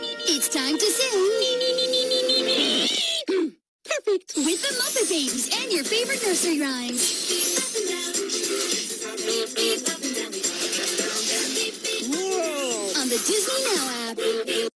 It's time to sing. Perfect. With the Muppet Babies and your favorite nursery rhymes. On the Disney Now app.